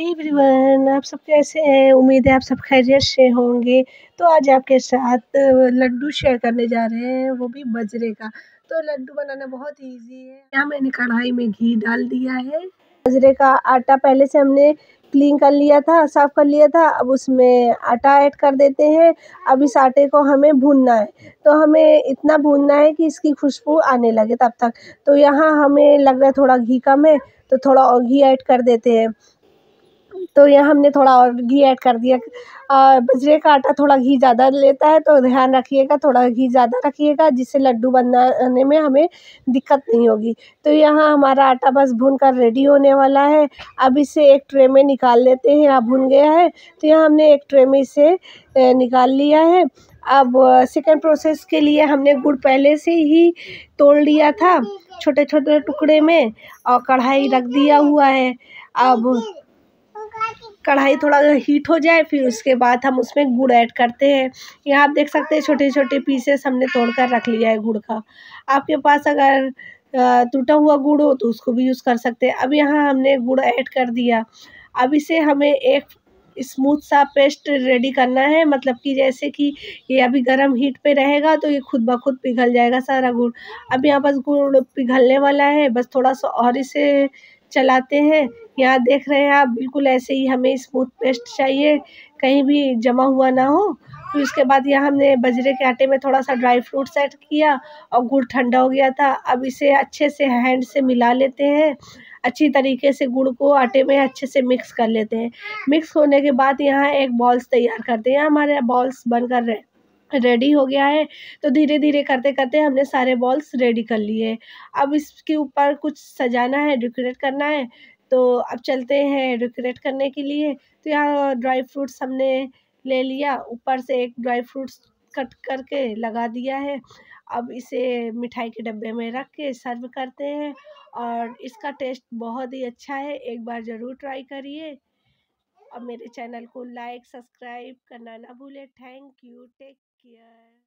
Everyone आप सब कैसे हैं? उम्मीद है आप सब खैरियत से होंगे। तो आज आपके साथ लड्डू शेयर करने जा रहे हैं, वो भी बजरे का। तो लड्डू बनाना बहुत इजी है। यहाँ मैंने कढ़ाई में घी डाल दिया है। बजरे का आटा पहले से हमने क्लीन कर लिया था, साफ़ कर लिया था। अब उसमें आटा ऐड कर देते हैं। अब इस आटे को हमें भूनना है। तो हमें इतना भूनना है कि इसकी खुशबू आने लगे तब तक। तो यहाँ हमें लग रहा है थोड़ा घी कम है तो थोड़ा और घी ऐड कर देते हैं। तो यहाँ हमने थोड़ा और घी ऐड कर दिया। और बजरे का आटा थोड़ा घी ज़्यादा लेता है तो ध्यान रखिएगा, थोड़ा घी ज़्यादा रखिएगा, जिससे लड्डू बनाने में हमें दिक्कत नहीं होगी। तो यहाँ हमारा आटा बस भून कर रेडी होने वाला है। अब इसे एक ट्रे में निकाल लेते हैं, यहाँ भून गया है। तो यहाँ हमने एक ट्रे में इसे निकाल लिया है। अब सेकेंड प्रोसेस के लिए हमने गुड़ पहले से ही तोड़ लिया था छोटे छोटे टुकड़े में, और कढ़ाई रख दिया हुआ है। अब कढ़ाई थोड़ा हीट हो जाए, फिर उसके बाद हम उसमें गुड़ ऐड करते हैं। यहाँ आप देख सकते हैं छोटे छोटे पीसेस हमने तोड़ कर रख लिया है गुड़ का। आपके पास अगर टूटा हुआ गुड़ हो तो उसको भी यूज़ कर सकते हैं। अब यहाँ हमने गुड़ ऐड कर दिया। अब इसे हमें एक स्मूथ सा पेस्ट रेडी करना है मतलब कि जैसे कि ये अभी गर्म हीट पे रहेगा तो ये खुद ब खुद पिघल जाएगा सारा गुड़। अब यहाँ बस गुड़ पिघलने वाला है, बस थोड़ा सा और इसे चलाते हैं। यहाँ देख रहे हैं आप, बिल्कुल ऐसे ही हमें स्मूथ पेस्ट चाहिए, कहीं भी जमा हुआ ना हो। फिर उसके बाद यहाँ हमने बजरे के आटे में थोड़ा सा ड्राई फ्रूट्स ऐड किया और गुड़ ठंडा हो गया था। अब इसे अच्छे से हैंड से मिला लेते हैं। अच्छी तरीके से गुड़ को आटे में अच्छे से मिक्स कर लेते हैं। मिक्स होने के बाद यहाँ एक बॉल्स तैयार करते हैं। हमारे बॉल्स बनकर रहे रेडी हो गया है तो धीरे धीरे करते करते हमने सारे बॉल्स रेडी कर लिए। अब इसके ऊपर कुछ सजाना है डेकोरेट करना है तो अब चलते हैं डेकोरेट करने के लिए। तो यहाँ ड्राई फ्रूट्स हमने ले लिया, ऊपर से एक ड्राई फ्रूट्स कट करके लगा दिया है। अब इसे मिठाई के डब्बे में रख के सर्व करते हैं, और इसका टेस्ट बहुत ही अच्छा है, एक बार ज़रूर ट्राई करिए। और मेरे चैनल को लाइक सब्सक्राइब करना ना भूलें। Thank you take care.